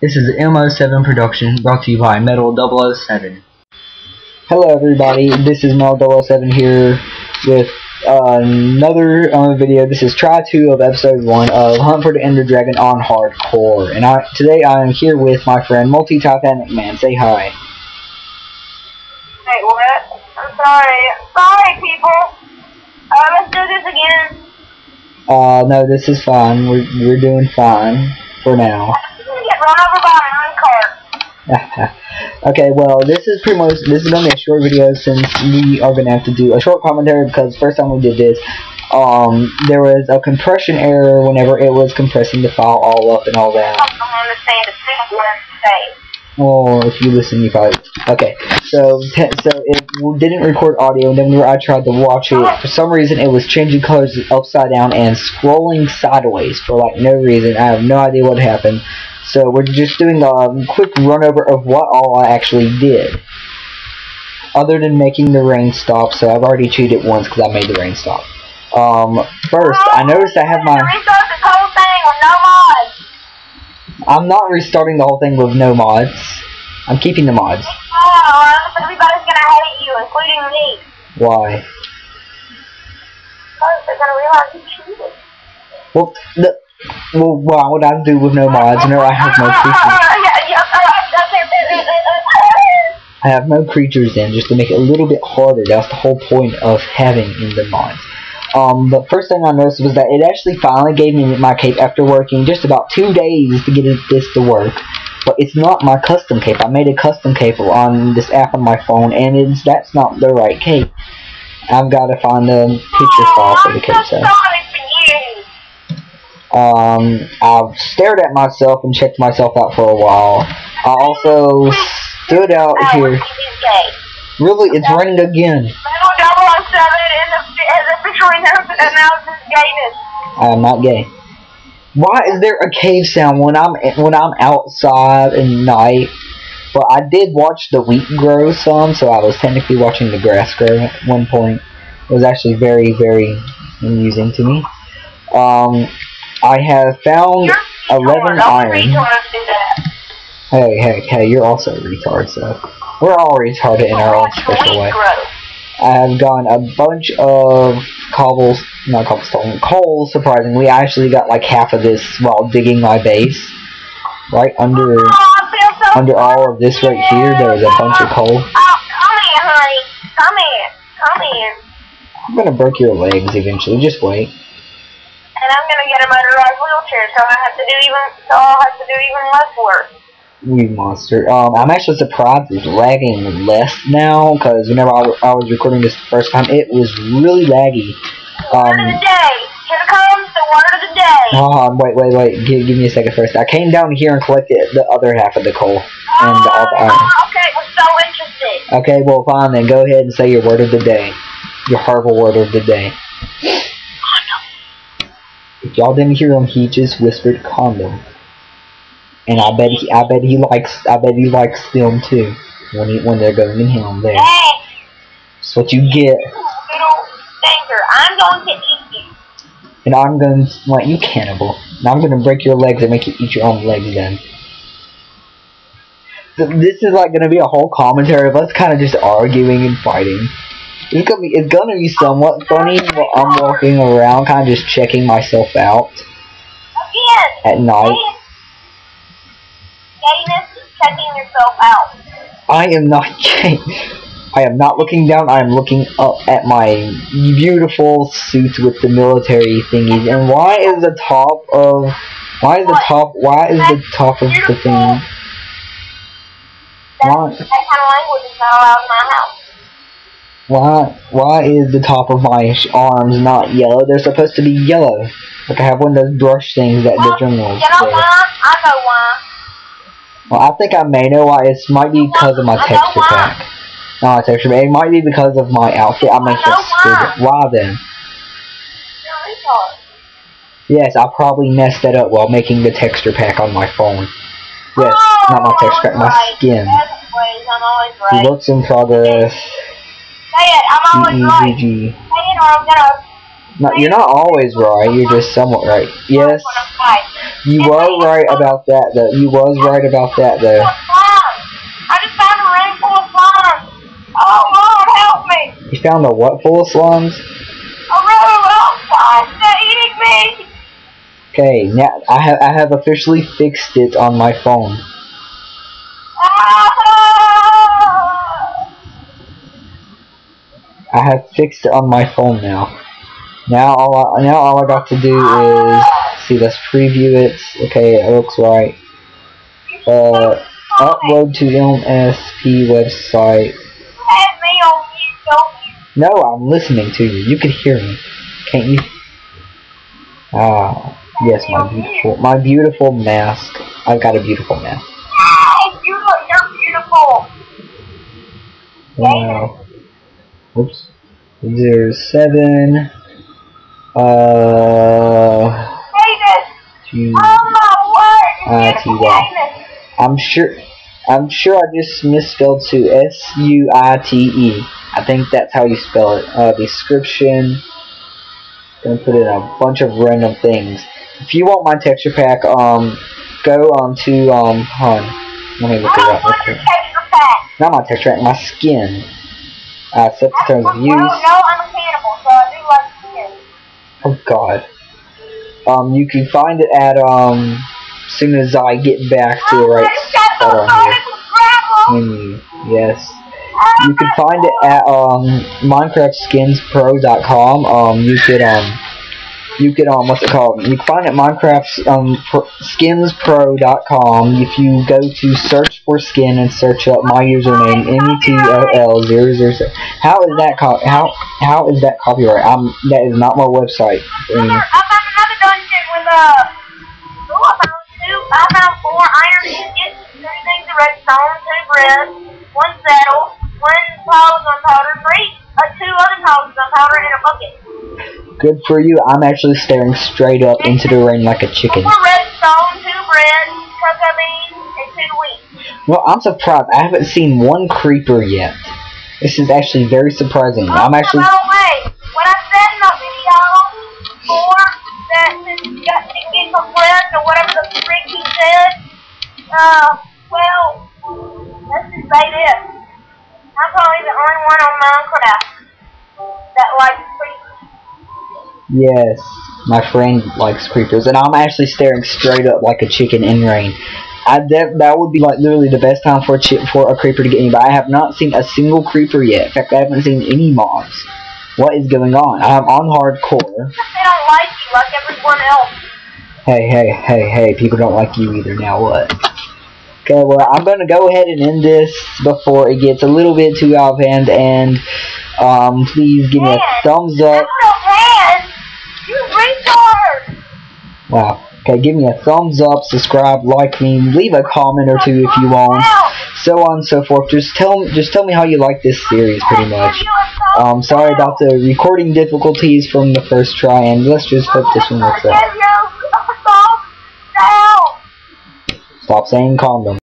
This is an MO7 production brought to you by Metol 007. Hello everybody, this is Metol 007 here with uh, another uh, video. This is try 2 of episode 1 of Hunt for the Ender Dragon on Hardcore. And I today I am here with my friend Multi-Titanic Man. Say hi. Wait, what? I'm sorry. Sorry, people. Uh, let's do this again. Uh, no, this is fine. We're, we're doing fine for now. Get run over by an cart. okay, well, this is pretty much, this is going to be a short video since we are going to have to do a short commentary because first time we did this, um, there was a compression error whenever it was compressing the file all up and all that. Well, if you listen, you probably, okay, so, so it didn't record audio, and then I tried to watch it, for some reason it was changing colors upside down and scrolling sideways for like no reason. I have no idea what happened. So we're just doing a quick run over of what all I actually did. Other than making the rain stop, so I've already cheated once because I made the rain stop. Um, first, I noticed I have my... Restart this whole thing with no mods. I'm not restarting the whole thing with no mods. I'm keeping the mods. Oh, everybody's gonna hate you, including me. Why? Because they're gonna realize you cheated. Well, the... Well, why would I do with no mods? No, I have no creatures. I have no creatures in, just to make it a little bit harder. That's the whole point of having in the mods. Um, the first thing I noticed was that it actually finally gave me my cape after working just about two days to get this to work. But it's not my custom cape. I made a custom cape on this app on my phone, and it's that's not the right cape. I've got to find the picture file for the cape set. Um, I've stared at myself and checked myself out for a while. I also stood out here. Really, it's raining again. I am not gay. Why is there a cave sound when I'm when I'm outside at night? But I did watch the wheat grow some, so I was technically watching the grass grow at one point. It was actually very, very amusing to me. Um, I have found 11 iron. Hey, hey, hey, you're also a retard, so we're all retarded in our own special way. I have gotten a bunch of cobbles, not cobblestone, coal, surprisingly. I actually got like half of this while digging my base. Right under under all of this right here, there was a bunch of coal. Oh, come here, honey. Come here. Come here. I'm gonna break your legs eventually, just wait. And I'm gonna get a motorized wheelchair, so I have to do even so I'll have to do even less work. You monster. Um, I'm actually surprised it's lagging less now, because whenever I, I was recording this the first time, it was really laggy. Word of the Um, day. Here comes the word of the day. uh, wait, wait, wait. Give, give me a second first. I came down here and collected the other half of the coal and all the iron. Oh, okay, we're so interested. Okay, well, fine then. Go ahead and say your word of the day. Your horrible word of the day. If y'all didn't hear him, he just whispered condom. And I bet he, I bet he likes, I bet he likes them too. When he, when they're going to him there. Hey, That's what you get. little stinker, I'm going to eat you. And I'm going to let you cannibal. And I'm going to break your legs and make you eat your own legs then. So this is like going to be a whole commentary of us kind of just arguing and fighting. It's gonna be it's gonna be somewhat funny while I'm walking around, kind of just checking myself out Again. at night. Gayness is checking yourself out. I am not. I am not looking down. I am looking up at my beautiful suit with the military thingies. And why is the top of why is the top why is the top of the thing? Why? that kind of language is not allowed in my house. Why why is the top of my arms not yellow? They're supposed to be yellow. Like I have one of those brush things that the Well, journals You know why? I know why. Well, I think I may know why. It might be because of my texture pack. Not my texture pack. It might be because of my outfit. I make it stupid. Why then? Yes, I probably messed that up while making the texture pack on my phone. Yes, oh, not my oh, texture pack, my right. skin. As always, I'm always right. Works in progress. Say it, I'm always right. I'm gonna... No, you're not always right. You're just somewhat right. Yes. When I'm right. You were right about that though. You was right about that though. I just found a ring full of slimes. Oh Lord, help me! You found a what full of slums? A room of oh, slimes. They're eating me. Okay, now I have I have officially fixed it on my phone. I have fixed it on my phone now. Now all I, now all I got to do is see. Let's preview it. Okay, it looks right. Uh, upload to MSP website. Have me on you, don't you? No, I'm listening to you. You can hear me, can't you? Ah, yes, my beautiful, my beautiful mask. I've got a beautiful mask. Hey, you look, you're beautiful. Wow. Oops. Zero seven. Uh, Davis, oh my word, beautiful, T-Y. I'm sure. I'm sure I just misspelled to S U I T E. I think that's how you spell it. Uh, description. Gonna put in a bunch of random things. If you want my texture pack, um, go on to um. Let me look I it up. want Look your it. texture pack. Not my texture pack, my skin. Uh, set the terms of use. no, I'm a cannibal, so I do like skin. Oh God. Um, you can find it at um, as soon as I get back to the right I just got spot on here. Menu. Yes. You can find it at um MinecraftSkinsPro.com. Um, you could um, you could um, what's it called? You can find it at Minecraft um SkinsPro.com. If you go to search for skin and search up my username M E T O L zero zero seven. How is that co- how how is that copyright? Um, that is not my website. I found another dungeon with uh, ooh, I found two, I found four iron ingots, three things of redstone, two bread, one saddle, one pile of gunpowder, three, uh, two other piles of gunpowder, and a bucket. Good for you. I'm actually staring straight up into the rain like a chicken. Four redstone, two bread, cocoa beans, and two wheat. Well, I'm surprised. I haven't seen one creeper yet. This is actually very surprising. I'm Oh, actually. By Yes, my friend likes creepers, and I'm actually staring straight up like a chicken in rain. I that that would be like literally the best time for a chi- for a creeper to get me. But I have not seen a single creeper yet. In fact, I haven't seen any mobs. What is going on? I'm on hardcore. They don't like you like everyone else. Hey, hey, hey, hey! People don't like you either. Now what? Okay, well, I'm gonna go ahead and end this before it gets a little bit too out of hand. And um, please give me a thumbs up. Wow. Okay, give me a thumbs up, subscribe, like me, leave a comment or two if you want, so on and so forth. Just tell just tell me how you like this series, pretty much. Um, sorry about the recording difficulties from the first try, and let's just hope this one works out. Give you a thumbs down. Stop saying condom.